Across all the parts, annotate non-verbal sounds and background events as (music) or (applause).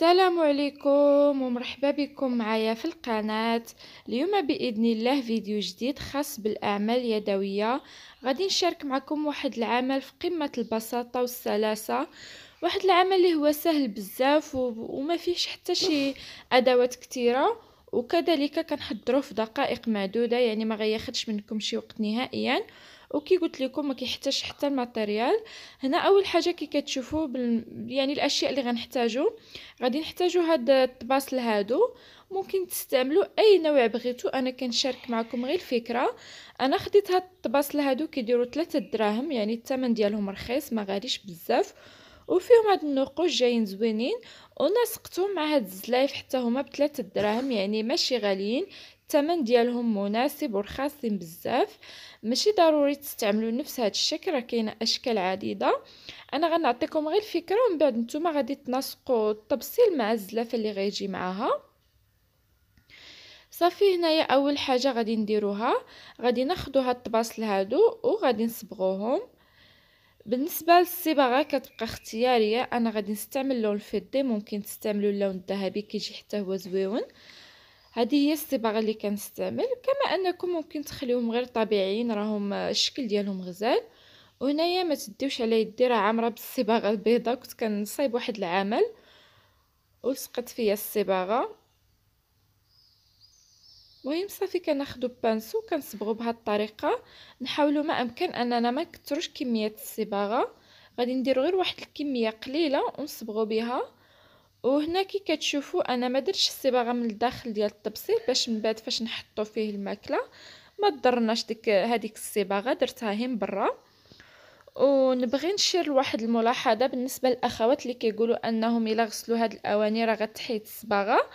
السلام عليكم ومرحبا بكم معايا في القناة. اليوم بإذن الله فيديو جديد خاص بالأعمال اليدوية. غادي نشارك معكم واحد العمل في قمة البساطة والسلاسة. واحد العمل اللي هو سهل بزاف وما فيهش حتى شي أدوات كثيره وكذلك كنحضروه في دقائق معدوده يعني ما غياخدش منكم شي وقت نهائيا. وكي قلت لكم ما كيحتاجش حتى الماتيريال. هنا أول حاجة كي كتشوفوا بال... يعني الأشياء اللي غنحتاجو. غادي نحتاجو هاد الطباصل هادو. ممكن تستعملوا أي نوع بغيتو. أنا كنشارك معكم غير الفكرة. أنا خديت هاد الطباصل هادو كيديروا 3 دراهم يعني الثمن ديالهم رخيص ما غاليش بزاف. وفيهم هاد النقوش جايين زوينين. ونسقتهم مع هاد الزلايف حتى هما بثلاثة دراهم يعني ماشي غاليين. الثمن ديالهم مناسب ورخاصين بزاف. ماشي ضروري تستعملوا نفس هاد الشكل راه كاينة أشكال عديدة. أنا غنعطيكم غير الفكرة ومن بعد نتوما غادي تنسقوا التبصيل مع الزلافة اللي غيجي معاها. صافي هنايا أول حاجة غادي نديروها. غادي ناخذوا هاد الطباصل هادو وغادي نصبغوهم. بالنسبة للصباغة كتبقى اختيارية. أنا غادي نستعمل اللون الفضي ممكن تستعملوا اللون الذهبي كيجي حتى هو زويون هذه هي الصباغه اللي كنستعمل كما أنكم ممكن تخليهم غير طبيعيين راهم الشكل ديالهم غزال. وهنايا ما تديوش على يدي راه عامرة بالصباغه البيضاء كنت كنصايب واحد العمل. ولصقت فيا الصباغة. المهم صافي كناخدو بانسو كنصبغو بهاد الطريقة. نحاولوا ما أمكن أننا ما نكثروش كمية الصباغة. غادي نديرو غير واحد الكمية قليلة ونصبغو بها. وهنا كي كتشوفوا أنا ما درتش الصباغه من الداخل ديال الطبسيل باش من بعد فاش نحطو فيه الماكلة. ما درناش ديك هذيك الصباغه درتها هي من برا. ونبغي نشير لواحد الملاحظة بالنسبة للأخوات اللي كيقولوا أنهم إلا غسلوا هاد الأواني راه غتحيد الصباغه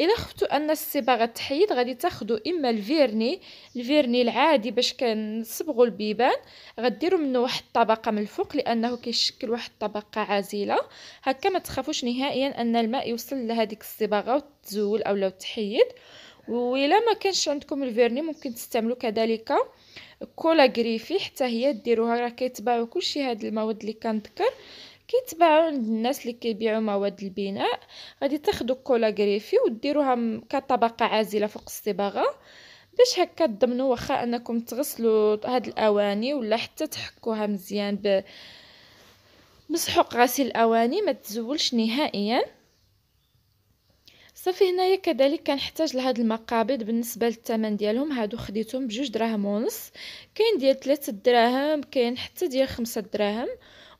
إلا خفتوا أن الصباغه تحيد غادي تاخذوا إما ال vernis ال vernis العادي باش كنصبغوا البيبان غديروا منه واحد الطبقة من الفوق لأنه كيشكل واحد الطبقة عازلة. هكا ما تخافوش نهائيا أن الماء يوصل لهذيك الصباغه وتزول اولا تحيد. وإلا ما كانش عندكم الفيرني ممكن تستعملوا كذلك كولا غريفي حتى هي ديروها راه كيتباعوا كلشي هاد المواد اللي كنذكر. كيتباعوا عند الناس اللي كيبيعوا مواد البناء. غادي تاخذوا كولا غريفي وديروها كطبقة عازلة فوق الصباغة. باش هكا تضمنوا واخا أنكم تغسلوا هاد الأواني ولا حتى تحكوها مزيان ب مسحوق غسيل الأواني ما تزولش نهائيا. صافي هنايا كذلك كنحتاج لهاد المقابض. بالنسبة للثمن ديالهم هادو خديتهم بجوج دراهم ونص. كاين ديال 3 دراهم كاين حتى ديال 5 دراهم.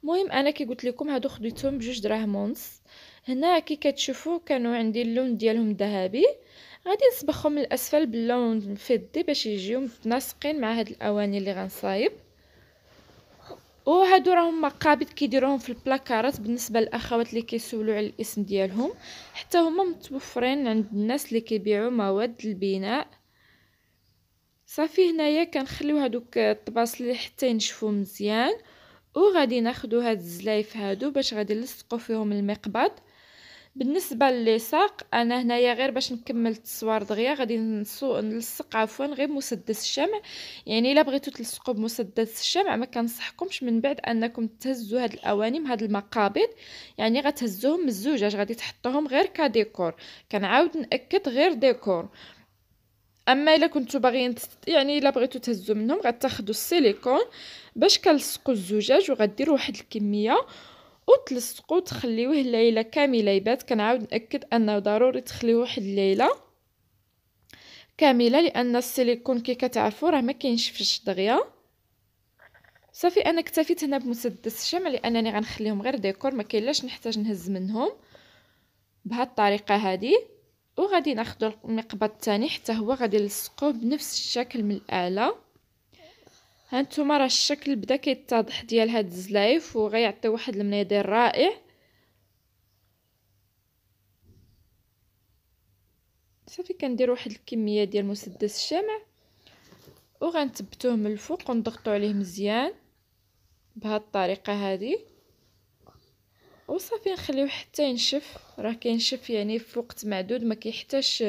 المهم أنا كي قلت لكم هادو خديتهم بجوج دراهم ونص. هنا كي كتشوفوا كانوا عندي اللون ديالهم ذهبي غادي نصبغهم من الأسفل باللون الفضي باش يجيو متناسقين مع هاد الأواني اللي غنصايب. وهادو راهم مقابض كيديروهم في البلاكارات بالنسبة للأخوات اللي كيسولوا على الاسم ديالهم. حتى هما متوفرين عند الناس اللي كيبيعوا مواد البناء. صافي هنايا كنخليو هادوك الطباصل حتى ينشفوا مزيان. وغادي ناخدو هاد الزلايف هادو باش غادي نلصقو فيهم المقبض. بالنسبة للصاق أنا هنايا غير باش نكمل التصوير دغيا غادي نلصق عفوا غير مسدس الشمع. يعني إلا بغيتو تلصقوا بمسدس الشمع ما كنصحكمش من بعد أنكم تهزوا هاد الأواني هاد المقابض. يعني غتهزوهم من الزجاج غادي تحطوهم غير كديكور. كنعاود نأكد غير ديكور. أما إلا كنتو باغيين يعني إلا بغيتو تهزو منهم غتاخدوا السيليكون باش كنلصقوا الزجاج وغديروا واحد الكمية وتلصقوا تخليوه الليلة كاملة. يبات كنعاود نأكد أنه ضروري تخليوه واحد الليلة كاملة لأن السيليكون كي كتعرفوا راه ما كينشفش دغيا. صافي أنا اكتفيت هنا بمسدس الشمع لأنني غنخليهم غير ديكور ما كاينلاش نحتاج نهز منهم بهاد الطريقة هذه وغادي ناخذ المقبض الثاني حتى هو غادي نلصقوه بنفس الشكل من الاعلى هانتوما راه الشكل بدا كيتضح ديال هاد الزلايف وغيعطي واحد المنظر رائع. صافي كندير واحد الكمية ديال مسدس الشمع وغنثبتوه من الفوق ونضغطو عليه مزيان بهاد الطريقة هذه وصافي نخليوه حتى ينشف. راه كينشف يعني في وقت معدود ما كيحتاجش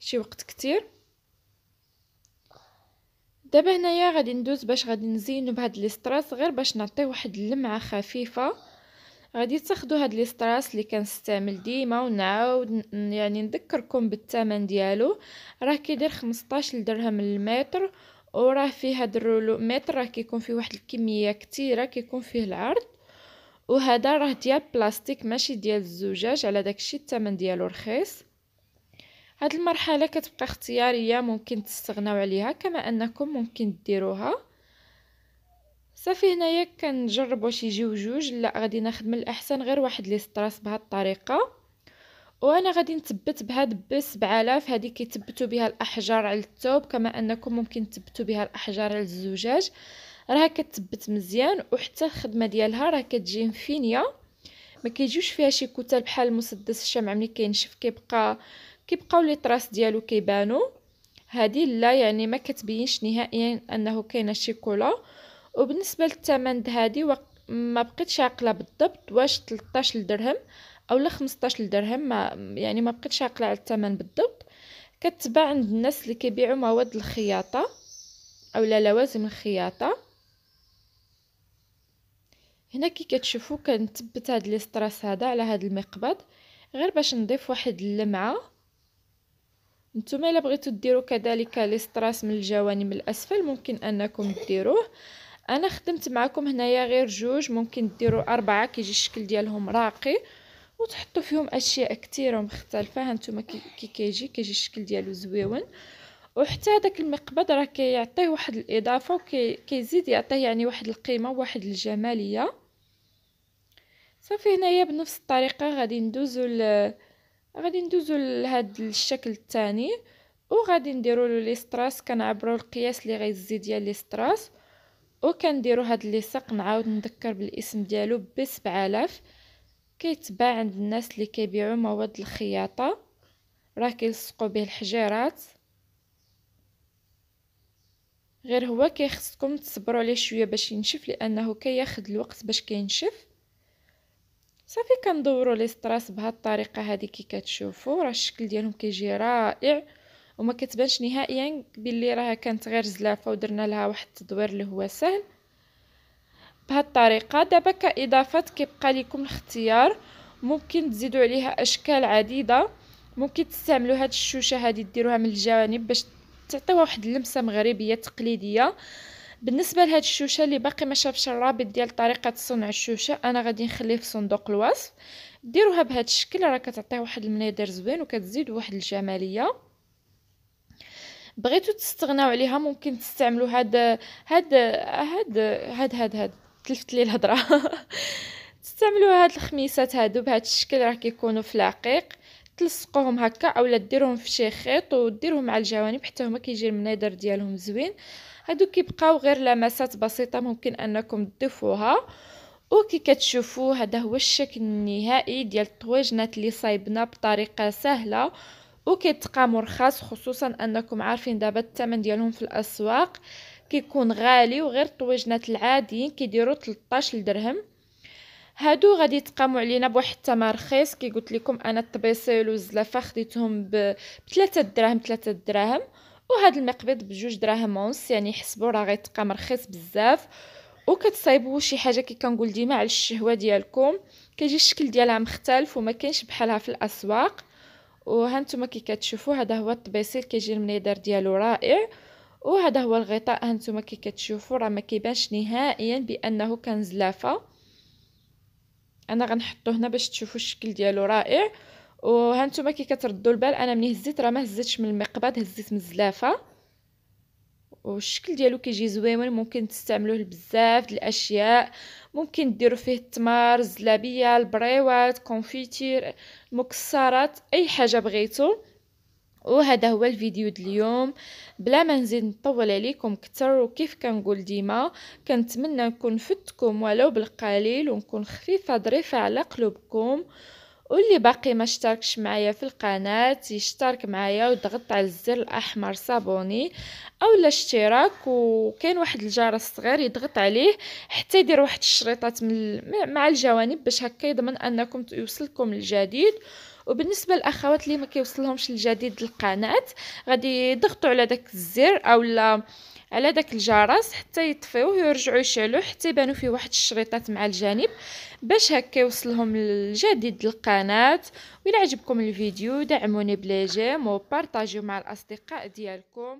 شي وقت كتير. دابا هنايا غادي ندوز باش غادي نزينو بهاد ليستراس غير باش نعطيه واحد اللمعة خفيفة. غادي تاخدو هاد لي ستراس اللي كنستعمل ديما ونعاود يعني نذكركم بالثمن ديالو. راه كيدير 15 درهم للمتر وراه فيه هاد الرولو متر راه كيكون فيه واحد الكمية كثيره كيكون فيه العرض. وهذا راه ديال بلاستيك ماشي ديال الزجاج على داكشي الثمن ديالو رخيص. هاد المرحلة كتبقى اختيارية ممكن تستغناو عليها كما أنكم ممكن ديروها. صافي هنايا كنجرب واش يجيو جوج. لا غادي ناخذ من الأحسن غير واحد لي ستراس بهاد الطريقة. وأنا غادي نثبت بهاد ب 7000 هذه كيثبتوا بها الأحجار على الثوب كما أنكم ممكن تثبتوا بها الأحجار على الزجاج. راه كتثبت مزيان وحتى الخدمة ديالها راه كتجي مفينية. ما كيجيوش فيها شي كتل بحال المسدس الشمع ملي كينشف كيبقى كيبقاو لي طراس ديالو كيبانو. هذه لا يعني ما كتبينش نهائيا أنه كاينة شي كولا وبالنسبة للثمن هذه وق... ما بقيتش عاقلة بالضبط واش 13 درهم أو لا 15 درهم ما يعني ما بقيتش عاقلة على الثمن بالضبط. كتباع عند الناس اللي كيبيعوا مواد الخياطة أو لا لوازم الخياطة. هنا كي كتشوفوا كنثبت هاد لي ستراس هذا على هاد المقبض غير باش نضيف واحد اللمعة. نتوما إلا بغيتو ديروا كذلك لي ستراس من الجوانب الأسفل ممكن أنكم ديروه. أنا خدمت معكم هنايا غير جوج ممكن ديروا أربعة كيجي الشكل ديالهم راقي. وتحطوا فيهم أشياء كثيره مختلفه هانتوما كي كيجي كيجي الشكل ديالو زويون. وحتى هذاك المقبض راه كيعطيه واحد الإضافة وكيزيد يعطيه يعني واحد القيمة وواحد الجمالية. صافي هنايا بنفس الطريقة غادي ندوزو ل غادي ندوزو لهاد الشكل الثاني وغادي نديرو له لي ستراس كنعبروا القياس اللي غيزي ديال لي ستراس وكنديروا هاد اللصق نعاود نذكر بالاسم ديالو ب 7000 كيتباع عند الناس اللي كيبيعوا مواد الخياطة راه كيلصقوا به الحجيرات. غير هو كيخصكم تصبروا عليه شوية باش ينشف لأنه كياخذ الوقت باش كينشف. صافي كندوروا لي ستراس بهاد الطريقة هذه كي كتشوفوا راه الشكل ديالهم كيجي رائع وما كتبانش نهائيا باللي راها كانت غير زلافة ودرنا لها واحد التدوير اللي هو سهل. بهاد الطريقة دابا كاضافات كيبقى لكم الاختيار. ممكن تزيدوا عليها أشكال عديدة. ممكن تستعملوا هاد الشوشة هذه ديروها من الجوانب باش تعطيوها واحد اللمسة مغربية تقليدية. بالنسبة لهاد الشوشة اللي باقي ما شافش الرابط ديال طريقة صنع الشوشة أنا غادي نخليه في صندوق الوصف. ديروها بهذا الشكل راه كتعطيه واحد المنظر زوين وكتزيد واحد الجمالية. بغيتو تستغناو عليها ممكن تستعملوا هاد هاد هاد هاد هاد هاد تلفت لي الهضرة. (laughs) تستعملوا هاد الخميسات هادو بهذا الشكل راه كيكونوا العقيق. تلصقوهم هكا اولا ديروهم في شي خيط وديروهم على الجوانب حتى هما كيجي المنظر ديالهم زوين. هادو كيبقاو غير لمسات بسيطة ممكن أنكم تضيفوها. وكي كتشوفوا هذا هو الشكل النهائي ديال الطويجنات اللي صايبنا بطريقة سهلة. وكيتقى مرخص خصوصا أنكم عارفين دابا الثمن ديالهم في الأسواق. كيكون غالي وغير الطويجنات العاديين كيديروا 13 درهم هادو غادي يتقاموا علينا بواحد الثمن رخيص. كي قلت لكم أنا الطبيصيل والزلافة خديتهم ب 3 دراهم 3 دراهم. وهاد المقبض بجوج دراهم ونص يعني حسبوا راه غيتقام رخيص بزاف. وكتصايبوا شي حاجة كي كنقول ديما على الشهوة ديالكم. كيجي الشكل ديالها مختلف وما كاينش بحالها في الأسواق. وهانتوما كي كتشوفوا هذا هو الطبيسيل كيجي المنظر ديالو رائع. وهذا هو الغطاء هانتوما كي كتشوفوا راه ما كيبانش نهائيا بأنه كان زلافه أنا غنحطو هنا باش تشوفوا الشكل ديالو رائع. وهانتوما كي كتردوا البال أنا ملي هزيت؟ راه ما هزيتش من المقبض هزيت من الزلافة. والشكل ديالو كيجي زويون ممكن تستعملوه لبزاف د الأشياء. ممكن ديروا فيه التمر الزلابية البريوات confiture مكسرات أي حاجة بغيتو. وهذا هو الفيديو اليوم. بلا ما نزيد نطول عليكم كتر وكيف كنقول ديما كنتمنى نكون فتكم ولو بالقليل ونكون خفيفة ظريفة على قلوبكم. واللي باقي ما اشتركش معايا في القناة يشترك معايا ويضغط على الزر الأحمر s'abonner اولا اشتراك. وكاين واحد الجرس صغير يضغط عليه حتى يدير واحد الشريطات مع الجوانب باش هكا يضمن أنكم يوصلكم الجديد. وبالنسبة للأخوات اللي ما كيوصلهمش الجديد للقناة غادي يضغطوا على داك الزر اولا على داك الجرس حتى يطفيوه ويرجعوا يشعلوه حتى يبانوا فيه واحد الشريطات مع الجانب. باش هكا يوصلهم الجديد للقناه وإلا عجبكم الفيديو دعموني ب les j'aime وبارطاجيو مع الأصدقاء ديالكم.